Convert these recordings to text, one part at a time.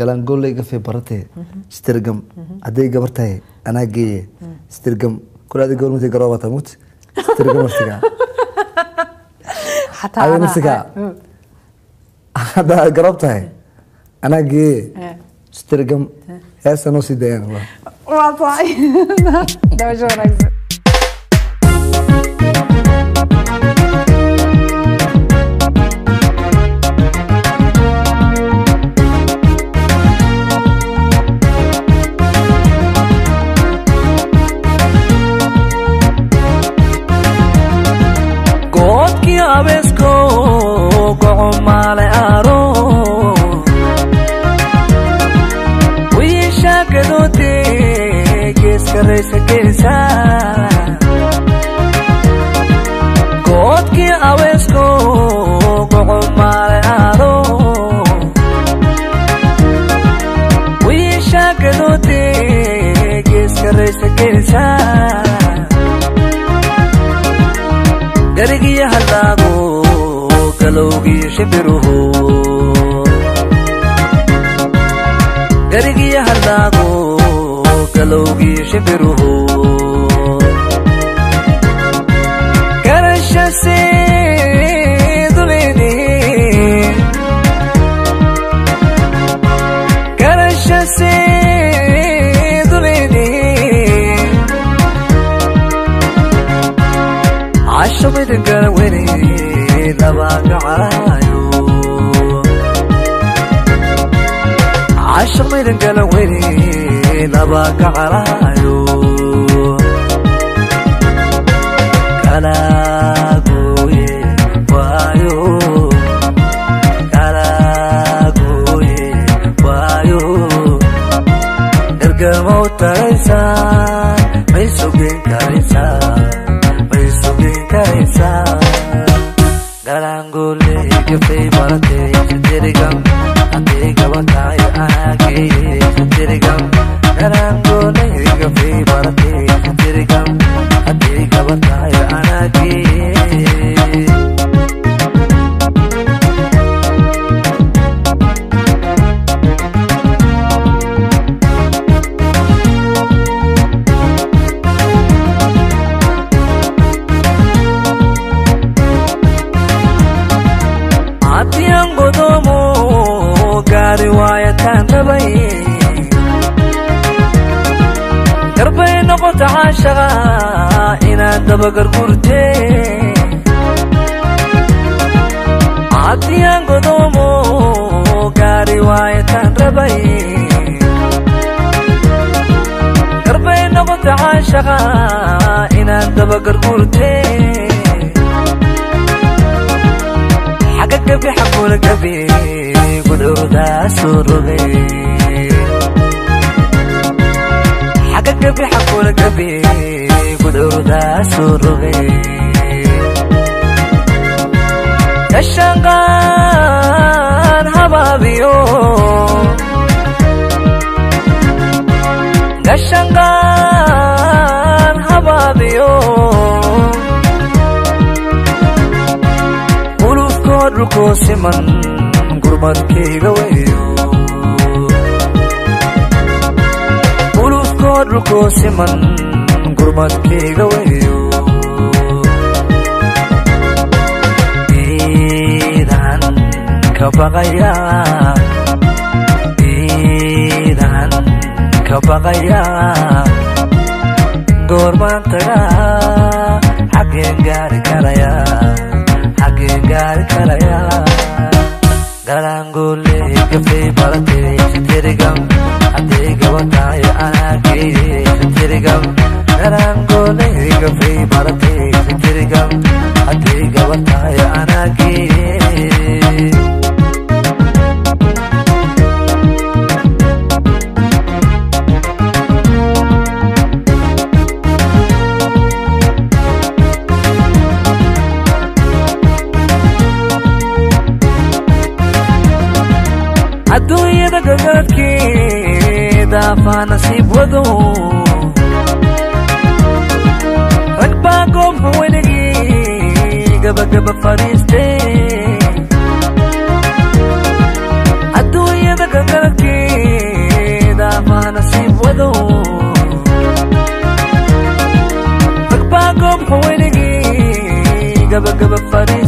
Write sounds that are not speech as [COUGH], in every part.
galaangooley gafay baratee stirgam. Hadday gabar tahay anaa geeye. Stirgam. Kule adi gabar mutay mut. Haddaa garoob tahay anaa geeye. Eh. stirgam. Heesa noo sii dayaan [LAUGHS] dabasho wanaagsan goco maale aro. Wiisha gadoode geeska raysa شبره. قرقي هلاقو قلوقي شبره. كرش سيد لدي كرش سيد لدي عشبت قرويني لباك عاي cashamida garawene labaaga caraayo kalaagoye waayo. Kalaagoye waayo. Ergamau taraysaa may sugin karaysaa may sugin karaysaa Garangule, if you pay for a day, if you did it gum, I take a walk, I get it, if you did it gum, Garangule. Waaya taan rabay garbay noqota caashaqa inaad dabagar gurte Atiyan godomo gaari waaya taan rabay garbay noqota caashaqa inaad dabagar gurte xagga gabi xagula gabi يرضى سربي حق قبي حق قبي قد يرضى سربي تشنغان حبابيو تشنغان حبابيو dhulkoo siman gurmadkayga weyo ulufkoo dhulkoo siman gurmadkayga weyo iidan ka baqaya iidan ka baqaya goormaan tagaa xaggeen gaari karaya. Xaggeen gaari karaya Dalango le kafe para tere tere gam ate gawata ya ana kere tere gam Dalango le kafe para tere tere gam ate gawata adduunyada gagarhkeedaafaa nasiib wado rag baa goobka weligii gabagaba fadhiistee adduunyada gagarhkeedaafaa nasiib wado rag baa goobka weligii gabagaba fadhiistee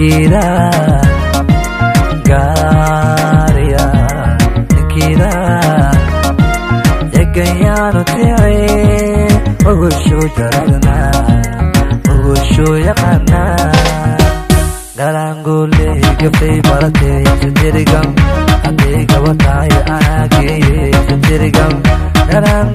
nikira gaariya nikira egayaanu ticee ogosho jaragna ogosho yaqaana galaangoleegaftay baratee sindirigam haddee gabataayo anaageeye sindirigam galaan